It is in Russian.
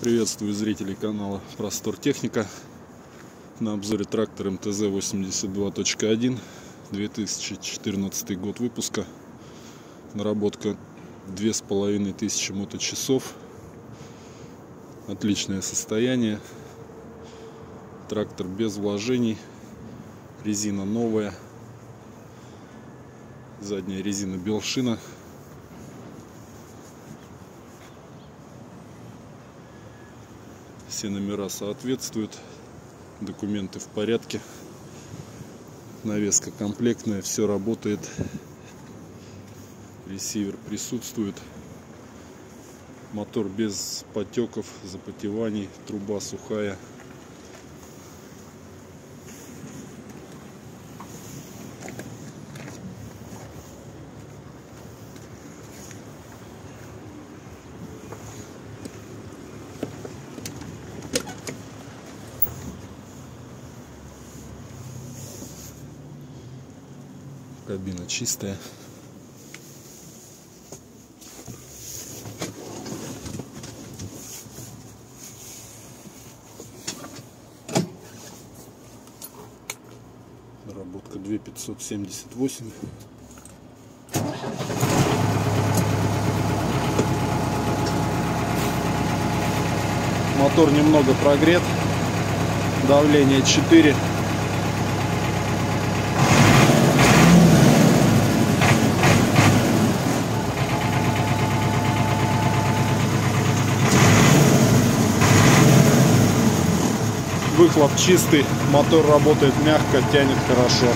Приветствую зрителей канала Простор Техника. На обзоре трактор МТЗ 82.1 2014 год выпуска. Наработка 2500 моточасов. Отличное состояние. Трактор без вложений. Резина новая. Задняя резина Белшина Все номера соответствуют. Документы в порядке. Навеска комплектная, все работает. Ресивер присутствует. Мотор без потеков, запотеваний, труба сухая. Кабина чистая. Доработка 2578. Мотор немного прогрет. Давление 4. Выхлоп чистый, мотор работает мягко, тянет хорошо.